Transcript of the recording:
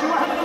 Joanna.